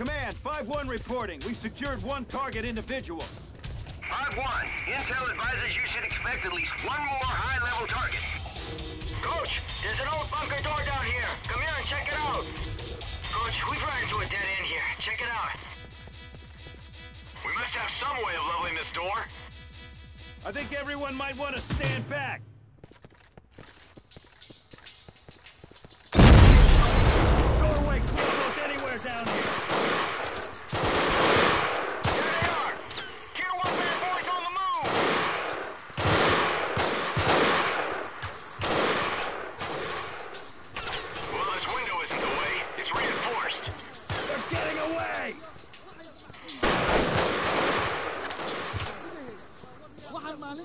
Command, 5-1 reporting. We've secured one target individual. 5-1. Intel advises you should expect at least one more high-level target. Coach, there's an old bunker door down here. Come here and check it out. Coach, we've run into a dead end here. Check it out. We must have some way of leveling this door. I think everyone might want to stand back. Away!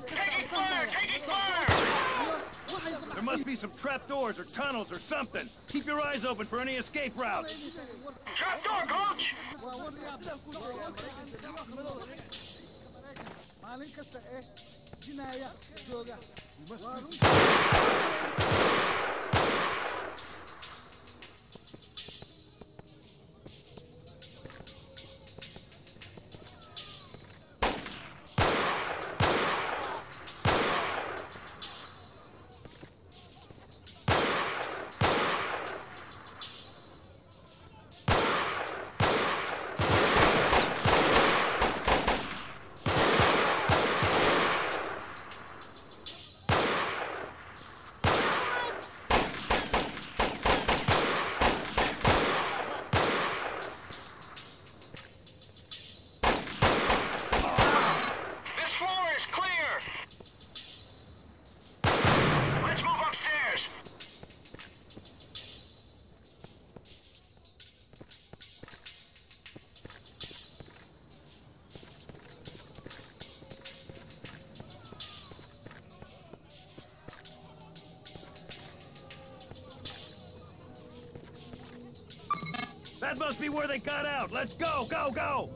Taking fire! Taking fire! There must be some trapdoors or tunnels or something. Keep your eyes open for any escape routes. Trapdoor, Coach! That must be where they got out. Let's go, go, go!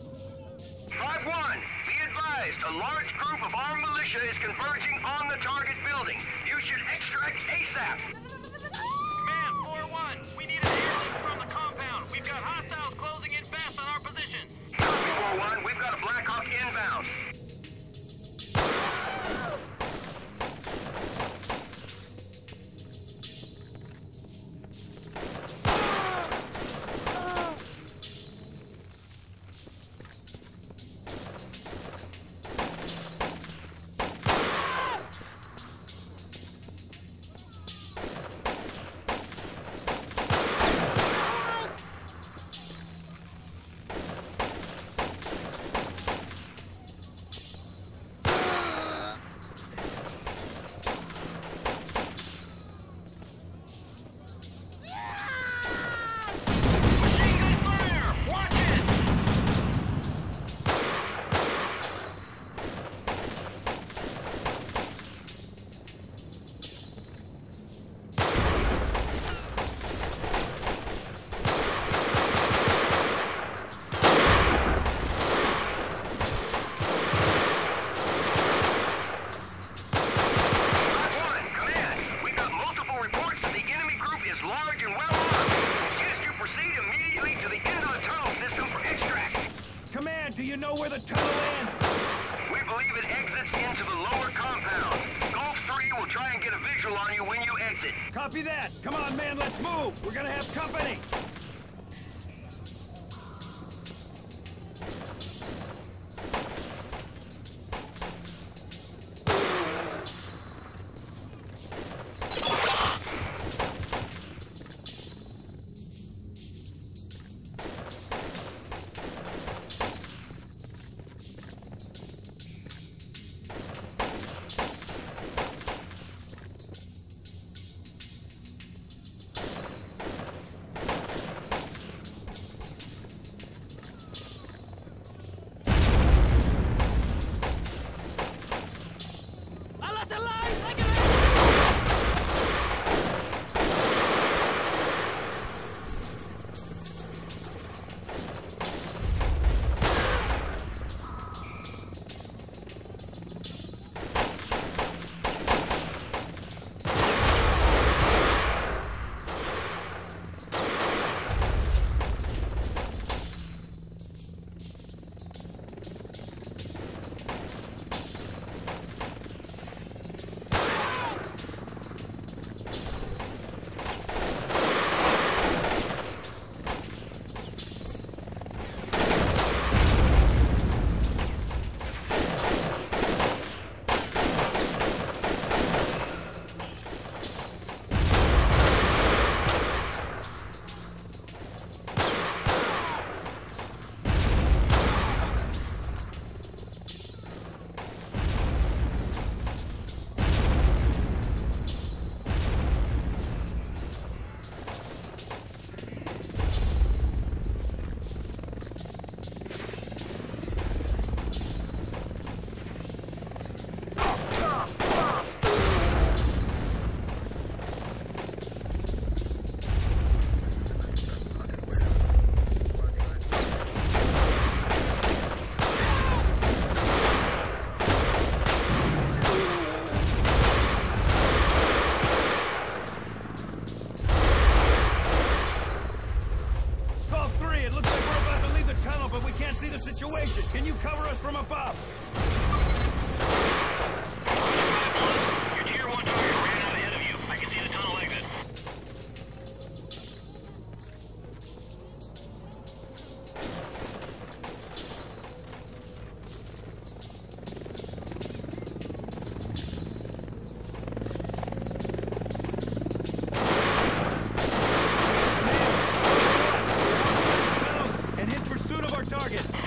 5-1. Be advised, a large group of armed militia is converging on the target building. You should extract ASAP. Know where the tunnel ends? We believe it exits into the lower compound. Golf 3 will try and get a visual on you when you exit. Copy that. Come on, man, let's move. We're gonna have company. Target.